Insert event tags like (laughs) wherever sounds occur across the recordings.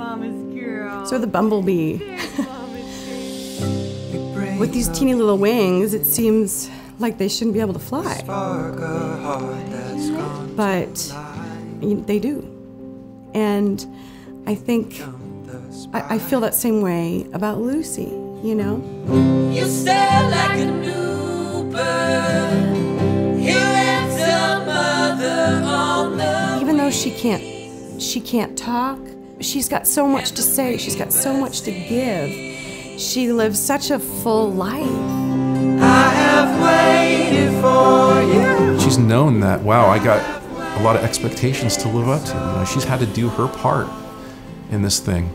mama's girl. So the bumblebee. With these teeny little wings, it seems like they shouldn't be able to fly. But they do. And I think I, I feel that same way about Lucy, you know? You stare like a new bird. You answer mother on the Even though she can't she can't talk, she's got so much to say, she's got so much to give. She lives such a full life. I have waited for you. She's known that, wow, I got a lot of expectations to live up to. You know, she's had to do her part in this thing.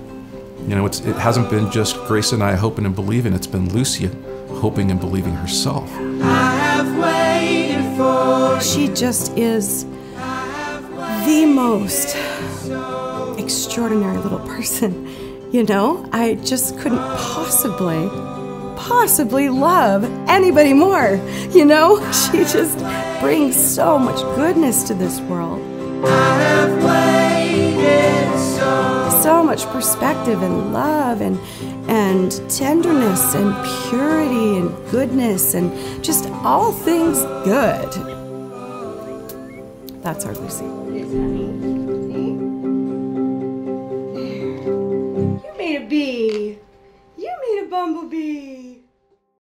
You know, it's, it hasn't been just Grace and I hoping and believing, it's been Lucia hoping and believing herself. I have waited for She just is the most extraordinary little person. You know, I just couldn't possibly, possibly love anybody more. You know, (laughs) she just brings so much goodness to this world, so so much perspective and love and and tenderness and purity and goodness and just all things good. That's our Lucy. You made a bee. You made a bumblebee.